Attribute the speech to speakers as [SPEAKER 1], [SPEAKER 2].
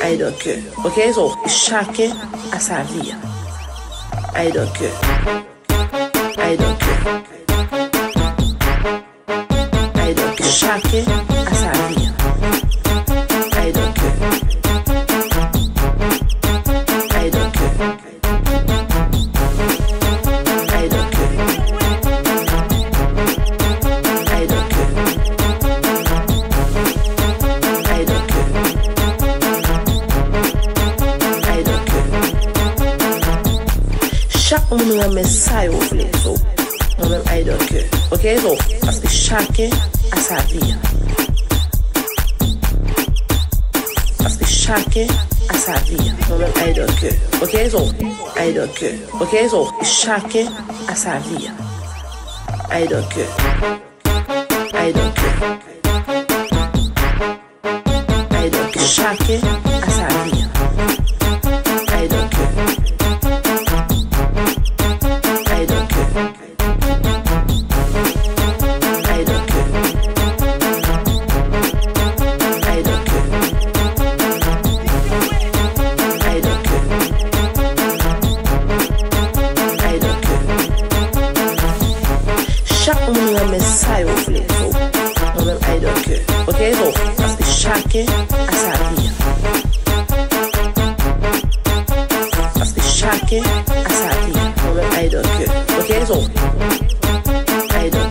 [SPEAKER 1] Ay do ke. Ok, so, chake a sa vi. Ay do ke. Ay do ke. Ay do ke. Chake a sa vi. Chak moun reme sa yo vle. So, moun men ay do ke. Ok, so, paske chake a sa vi. Paske chake a sa vi. Moun men ay do ke. Ok, so, ay do ke. Ok, so, chake a sa vi. Ay do ke. Ay do ke. Ay do ke. Chake a sa vi. Moun men ay do ke. Ok, so, paske chake a sa vi. Paske chake a sa vi. Moun men ay do ke. Ok, so, ay do